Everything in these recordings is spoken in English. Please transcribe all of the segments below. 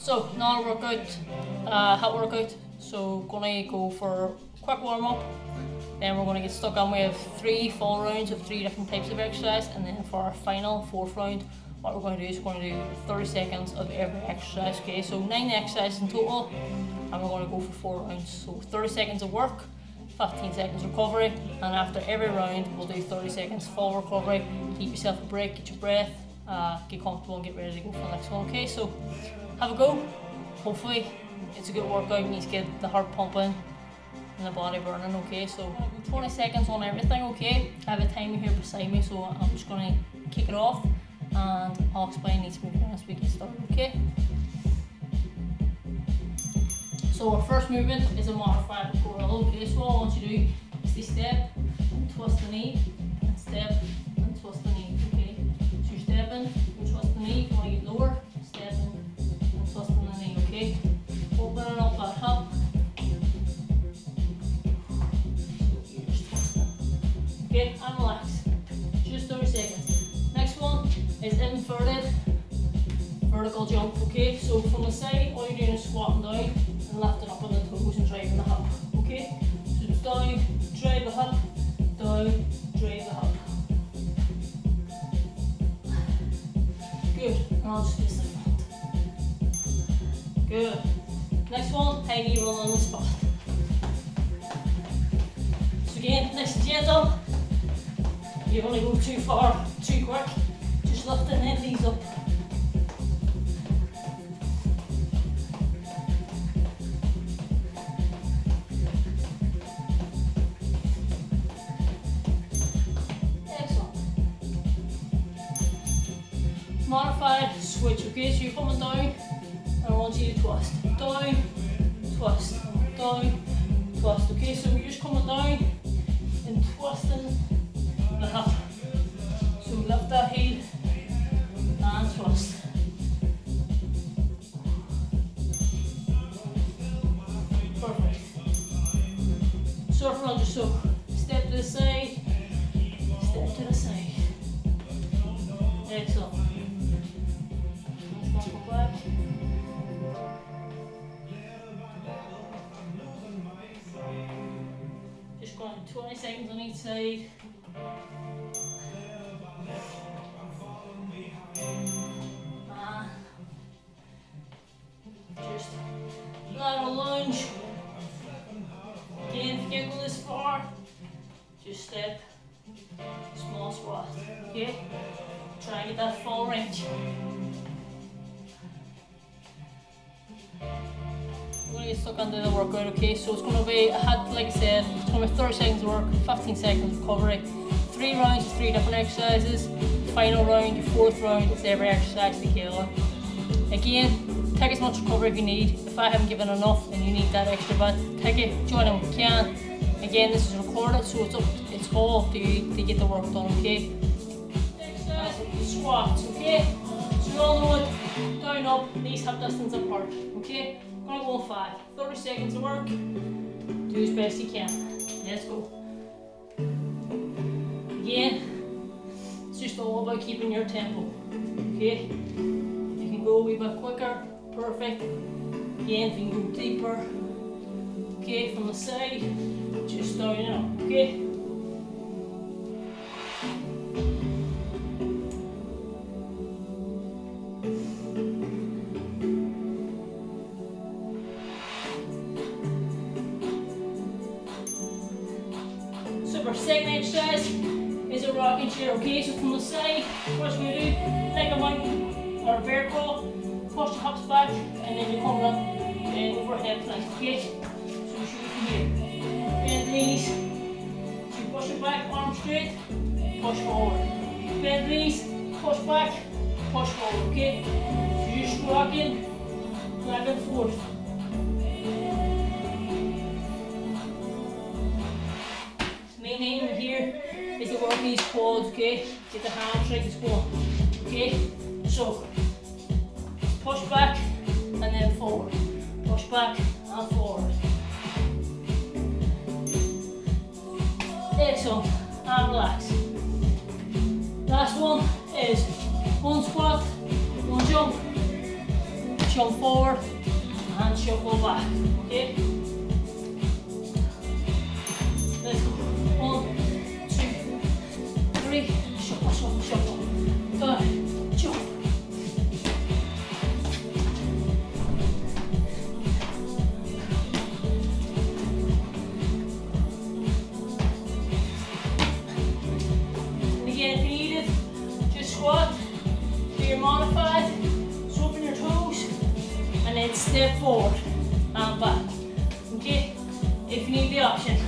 So now workout, uh, hot workout. So gonna go for quick warm up. Then we're gonna get stuck on. We have three full rounds of three different types of exercise, and then for our final fourth round, what we're going to do is we're going to do 30 seconds of every exercise. Okay, so nine exercises in total, and we're going to go for four rounds. So 30 seconds of work, 15 seconds recovery, and after every round, we'll do 30 seconds full recovery. Keep yourself a break, get your breath, uh, get comfortable, and get ready to go for the next one. Okay, so have a go. Hopefully, it's a good workout. You need to get the heart pumping and the body burning. Okay, so 20 seconds on everything. Okay, I have a timer here beside me, so I'm just going to kick it off, and I'll explain each movement as we get started. Okay. So our first movement is a modified gorilla. Okay, so all I want you to do is to step and twist the knee, and step and twist the knee. Okay, so you're stepping and twist the knee. You want to get lower, stepping and knee. Up that hip. Okay, and relax. Just 30 seconds. Next one is inverted vertical jump. Okay, so from the side, all you're doing is squatting down and lifting up on the toes and driving the hip. Okay, so it's down, drive the hip, down, drive the hip. Good. I'll just. Good. Next one, knee roll on the spot. So again, nice and gentle. You to go too far, too quick. Just lifting them knees up. So. Step to the side, step to the side. Excellent. Just going 20 seconds on each side. Okay? So it's gonna be, I had, like I said, it's gonna be 30 seconds work, 15 seconds recovery, three rounds, three different exercises. Final round, your fourth round is every exercise together. Again, take as much recovery if you need. If I haven't given enough and you need that extra bit, take it, join in if you can. Again, this is recorded, so it's up, it's all up to you to get the work done, okay? Squats, okay? So you all know it, down, up, knees hip distance apart, okay? Gonna go on five, 30 seconds of work, do as best you can. Let's go. Again, it's just all about keeping your tempo, okay? If you can go a wee bit quicker, perfect. Again, if you can go deeper, okay, from the side, just and up, okay? Okay? So from the side, what you're gonna do, like a mountain or a bear crawl, push the hips back, and then you're coming up uh, and overhead plank, okay? So you should be here. Bend knees, you push it back, arm straight, push forward. Bend knees, push back, push forward, okay? So you're just rocking, back and forth. These quads, okay? Get the hamstrings going, okay? So, push back and then forward. Push back and forward. Excellent, and relax. Last one is one squat, one jump, jump forward, and shuffle back, okay? Shuffle, shuffle. Five, jump. Again, if you need it, just squat, do your modified, so open your toes, and then step forward and back. Okay? If you need the option.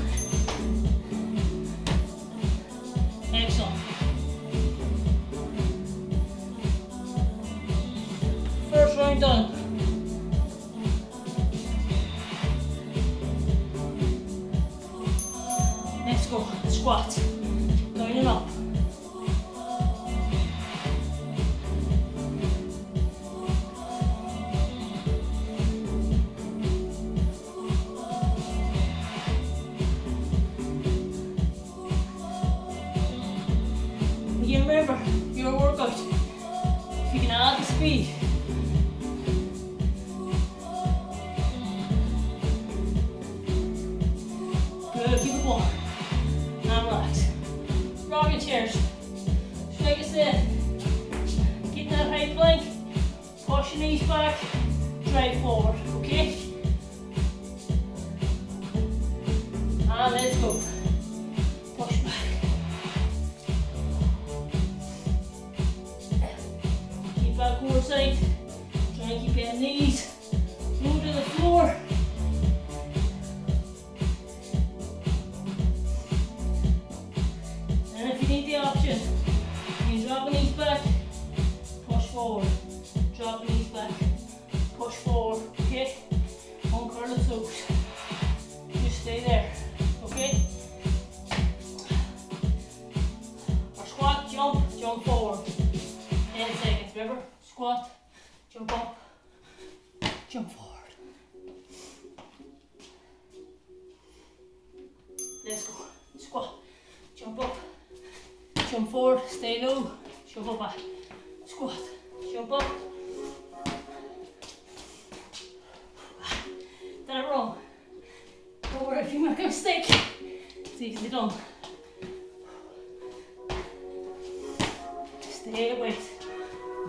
Stay awake.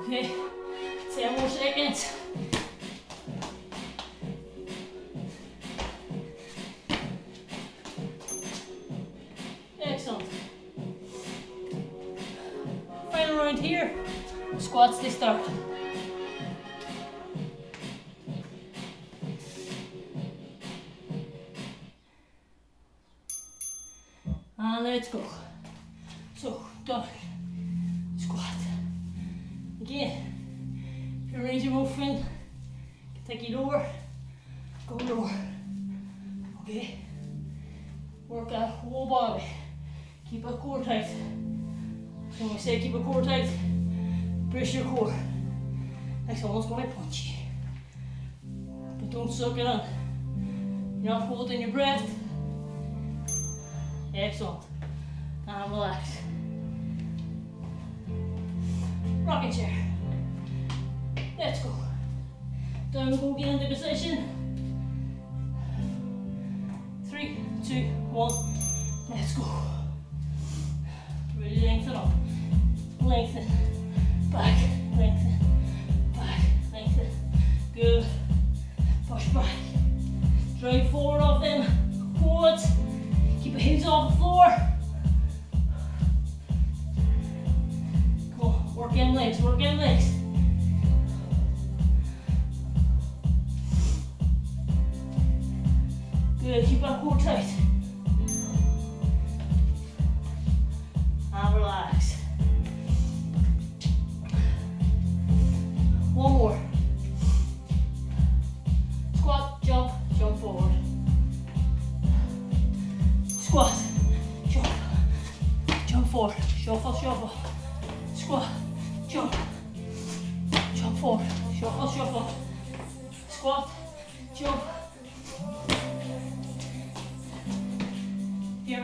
Okay, 10 more seconds. Excellent. Final round here. Squats they start. Let's go. Go, get into position. Three, two, one. Let's go. Really lengthen up. Lengthen. Back. Lengthen. Back. Lengthen. Good. Push back. Drive forward off them quads. Keep your hips off the floor. Come on, work in legs, work in legs. Good, keep that core tight.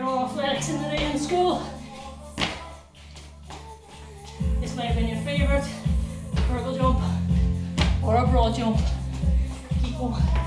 You're athletics in the day in school, this might have been your favourite vertical jump or a broad jump. Keep going.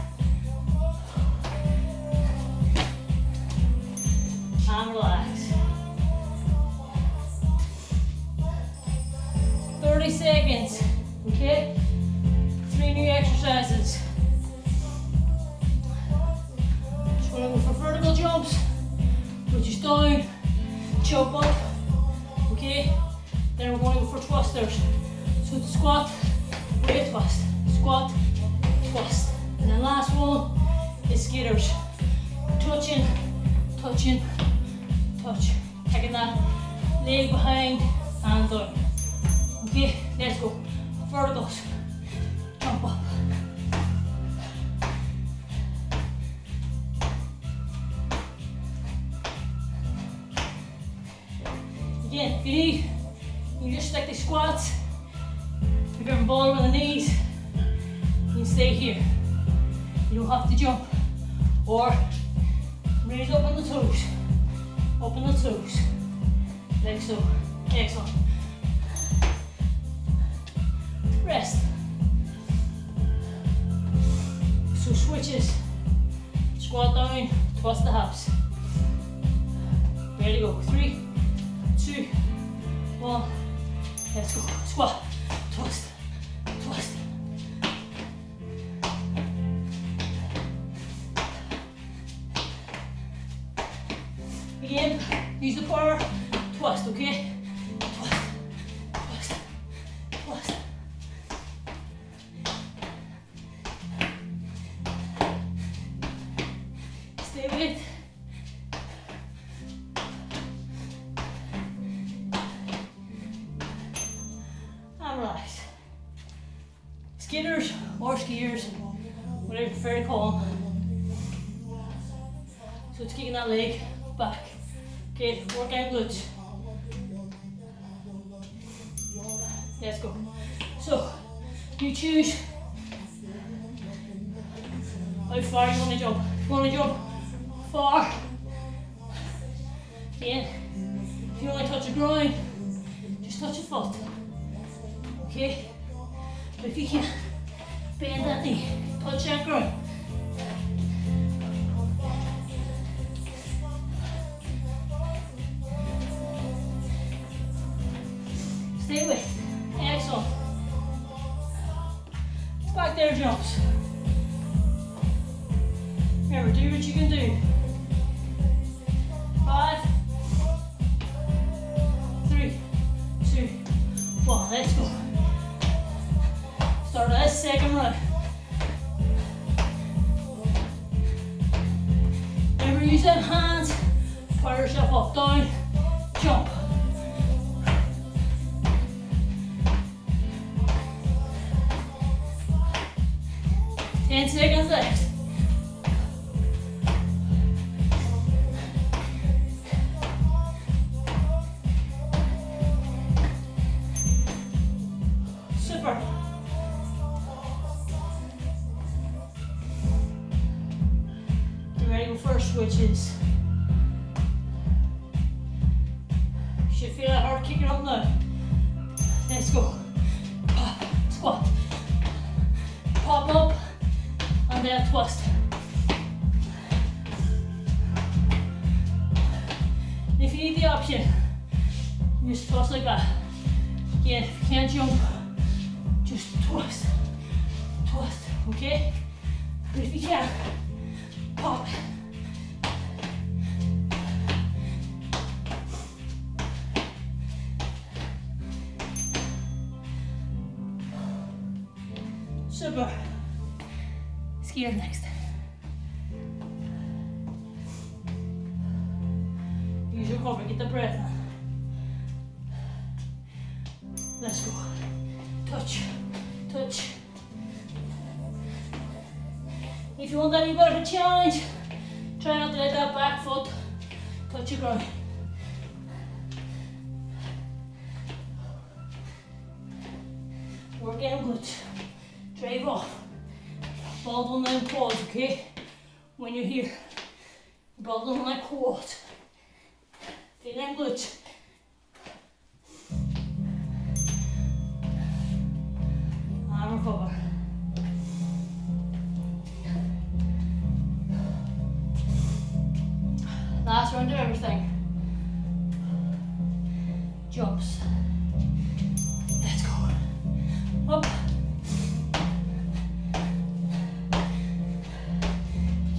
If you need, you just stick the squats. If you're bottom of the knees, you can stay here. You don't have to jump. Or raise up on the toes. Up on the toes. Like so. Excellent. Rest. So switches. Squat down, twist the hips. Ready to go. Three, two, one. Let's go. Squat, twist, twist. Again, use the power, twist, okay? Skitters or skiers, whatever you prefer to call them. So it's kicking that leg back. Okay, work out glutes. Let's go. So, you choose how far you want to jump. If you want to jump far, again, if you only touch the ground, just touch your foot. Okay? But if you can, that knee, touch ground. Use them hands. Fire yourself up, down, jump. Ten seconds left. Super. Skier next. Use your cover, get the breath. Let's go. Touch, touch. If you want any bit of a challenge, try not to let that back foot touch your ground.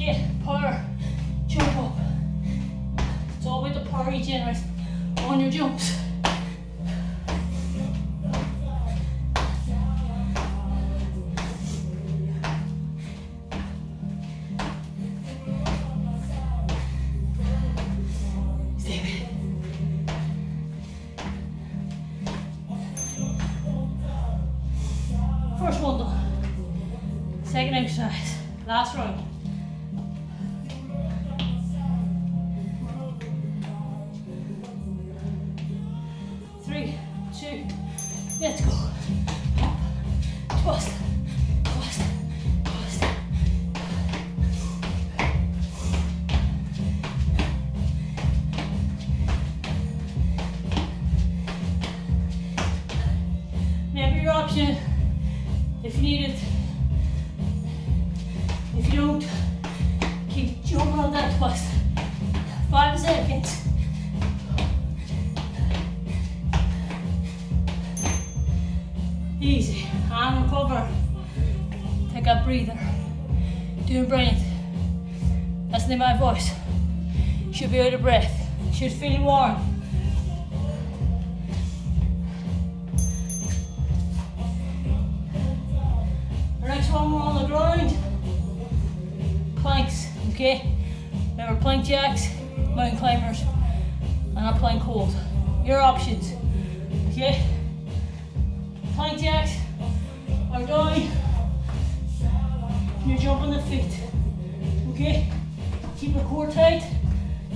Yeah, power. Jump up. It's about the power you generate on your jumps. Easy. And recover. Take a breather. Do Doing brilliant. Listen to my voice. Should be out of breath. Should feel warm. Next one, we're on the ground. Planks, okay? Remember plank jacks, mountain climbers, and plank hold. Your options, okay? Plank jacks are down, you're jumping the feet, okay? Keep your core tight,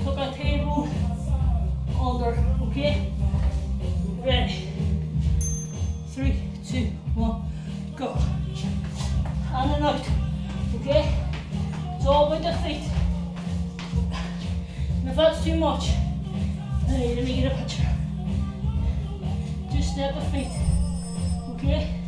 tuck a tailbone under, okay? Ready? Three, two, one, go. And then out, okay? It's all about the feet that's too much, then let me get a picture. Just step the feet, okay?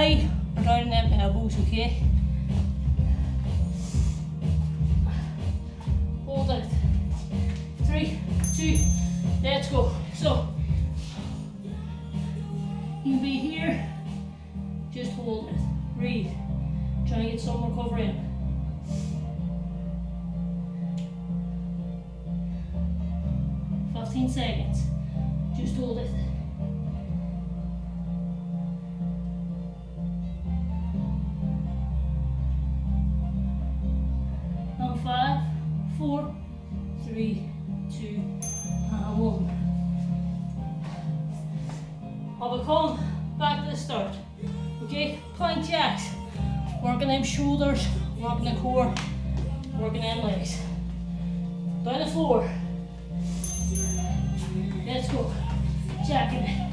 You can be high or down in them floor. Let's go. Jacking.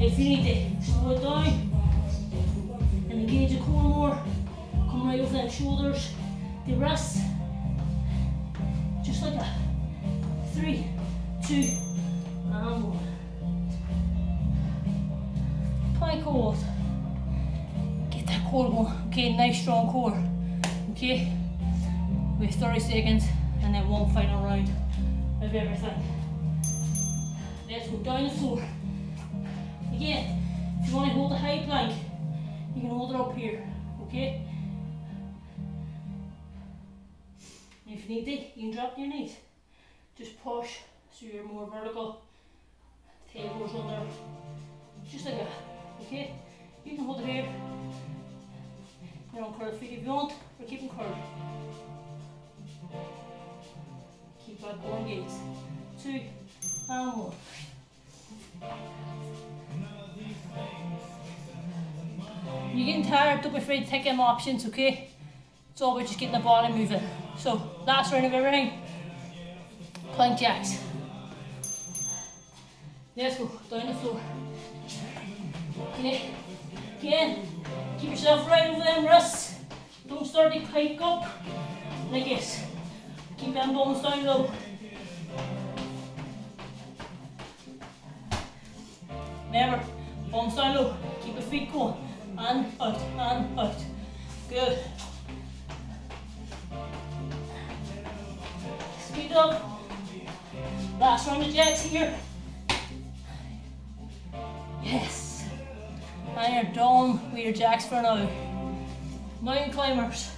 If you slow it down and engage the core more, come right over them shoulders, the wrists, just like that. Three, two, and one. Plank hold. Get that core going. Okay, nice strong core. Okay, we have 30 seconds and then one final round of everything. Let's go down the floor. Again, if you want to hold a high plank, you can hold it up here, okay? If you need to, you can drop your knees. Just push so you're more vertical. Tables under, just like that, okay? You can hold it here. Don't curl feet if you want, or keep them curled. Keep that going gates. Two, and one. You're getting tired, don't be afraid to take them options, okay? It's all about just getting the body moving. So, last round of everything. Plank jacks. Let's go, down the floor. Okay, again, keep yourself right over them wrists. Don't start to pike up like this. Keep them bones down low. Remember, bones down low. Keep the feet going. And out, and out. Good. Speed up. Last round of jacks here. Yes. And you're done with your jacks for now. Mountain climbers.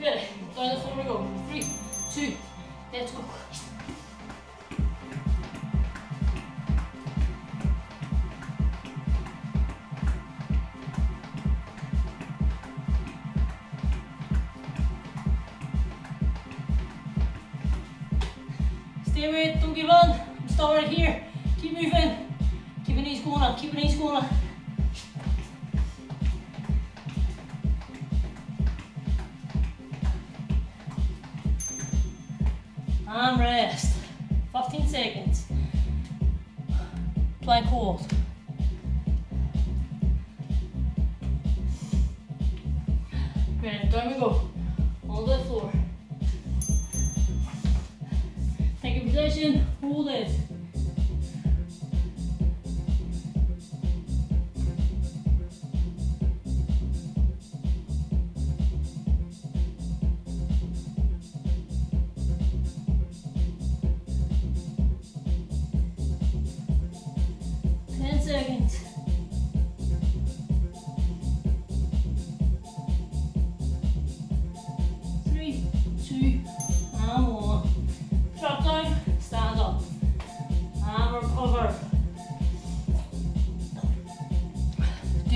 Good. Down the floor we go. Three, two, let's go. Stay with it, don't give on. Stop right here. Keep moving. Keep your knees going up, keep your knees going up.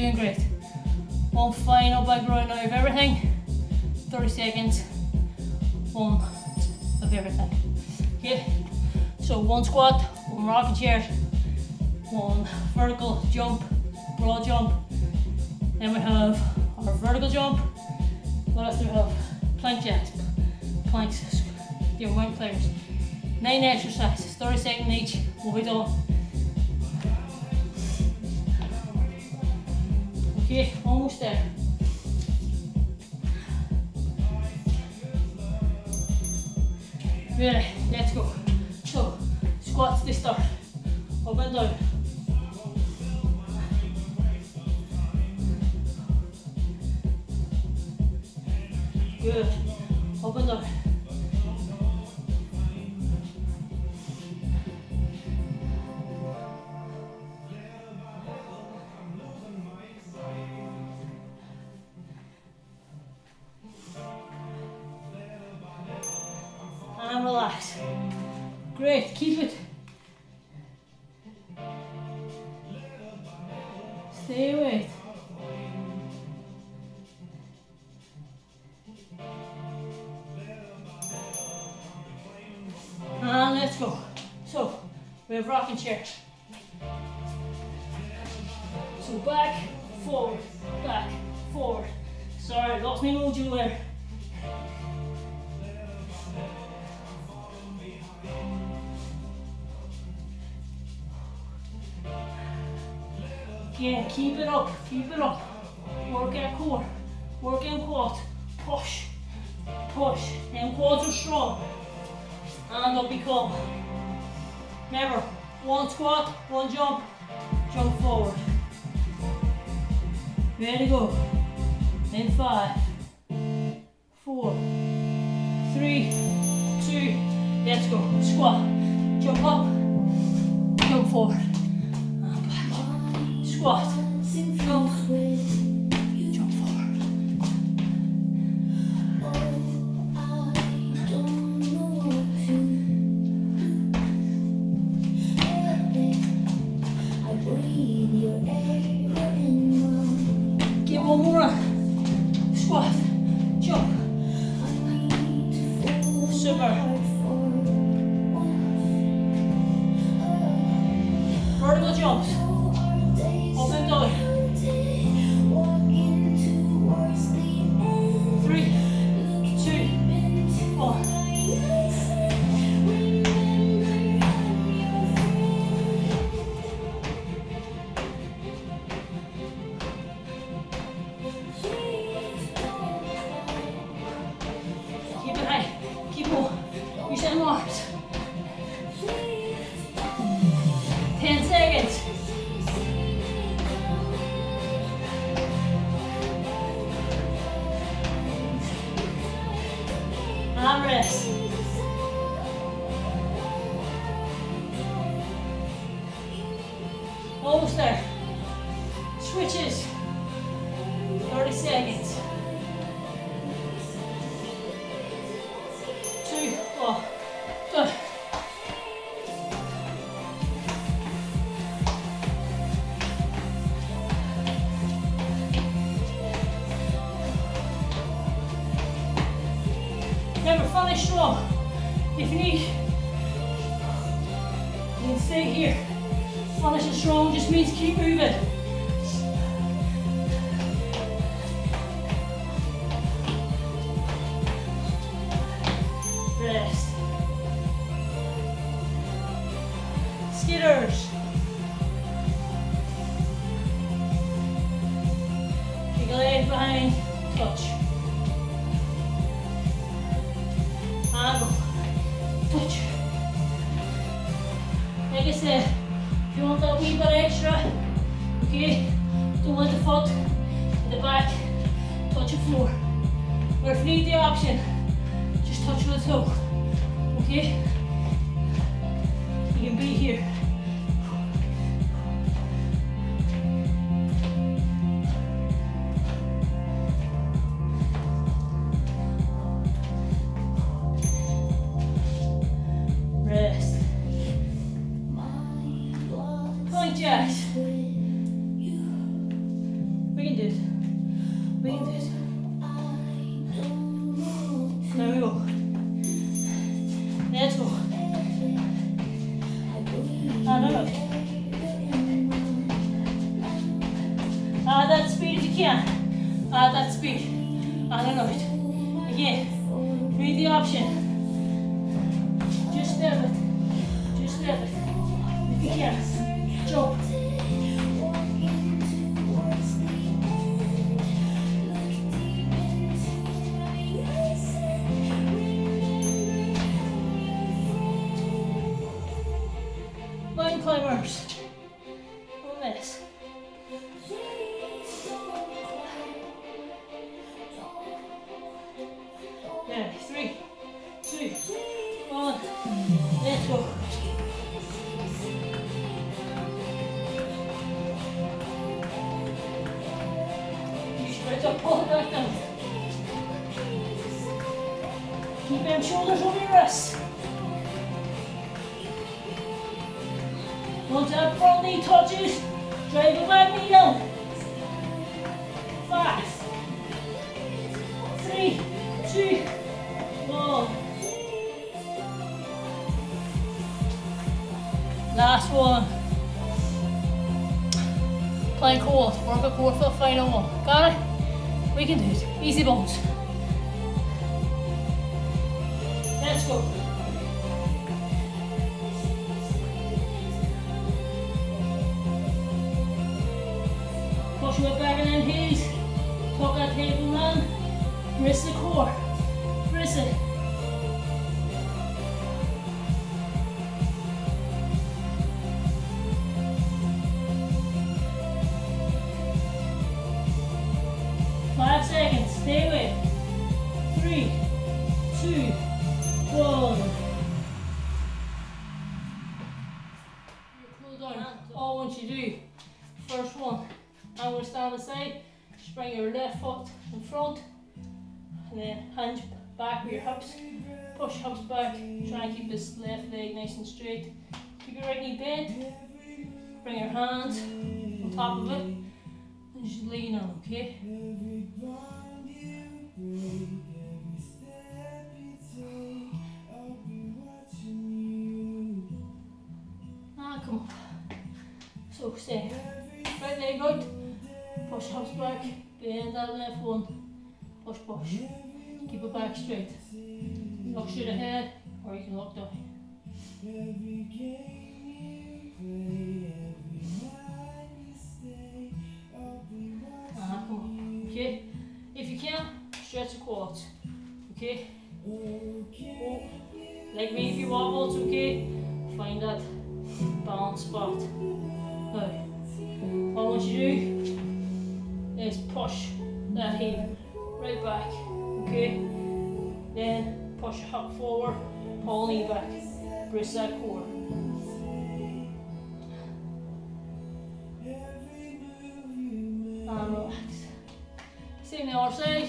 Doing great. One final big round now of everything. 30 seconds. One of everything. Okay? So one squat, one rocking chair, one vertical jump, broad jump. Then we have our vertical jump. What else do we have? Plank jacks, planks, your mountain climbers. Nine exercises, 30 seconds each. We'll be done. Okay, almost there. Ready, let's go. So, squats to start. Up and down. Good. Up and down. Great, keep it. Three, two, let's go. Squat, jump up, jump forward. Squat, Once that front knee touches, drive the foot, in the back touch the floor. Or if need the option, just touch with the toe, down. Plank hold. Work a core for the final one. Got it? We can do it. Easy bones. Let's go. Push your back and then heels. Tuck that table run. Wrist the core. Wrist it. Back with your hips. Push hips back. Try and keep this left leg nice and straight. Keep your right knee bent. Bring your hands on top of it. And just lean on, okay? Ah, come on. So stay. Right leg out. Push hips back. Bend that left one. Push, push. It back straight. Look straight ahead, or you can look down. Brace that core. And relax. Same the other side.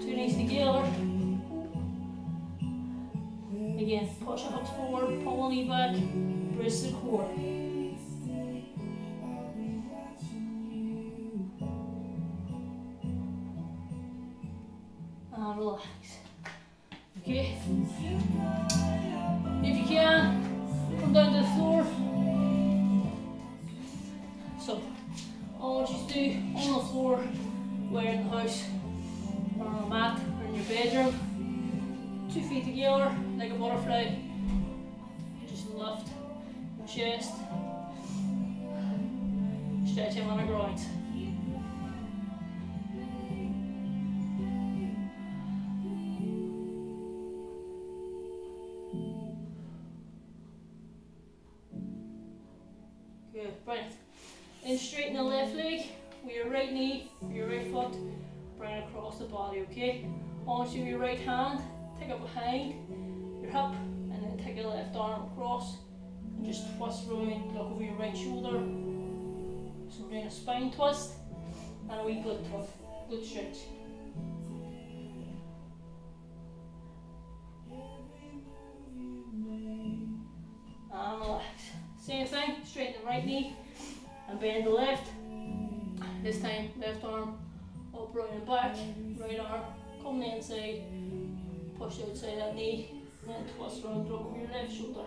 Two knees together. Again, push your hips forward, pull knee back, brace the core. Over your right shoulder. So we're doing a spine twist, and a wee glute twist, glute stretch. And relax. Same thing, straighten the right knee and bend the left. This time, left arm up, right and back, right arm come the inside, push outside that knee, and then twist around, drop over your left shoulder.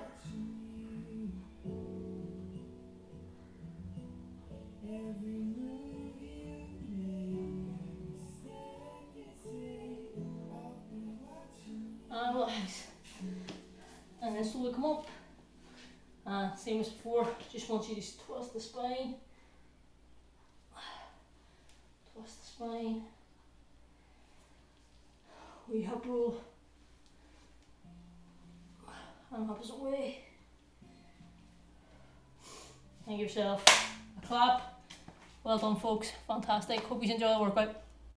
Same as before, just want you to twist the spine. Twist the spine. We hip roll. And opposite way. And give yourself a clap. Well done folks, fantastic. Hope you enjoy the workout.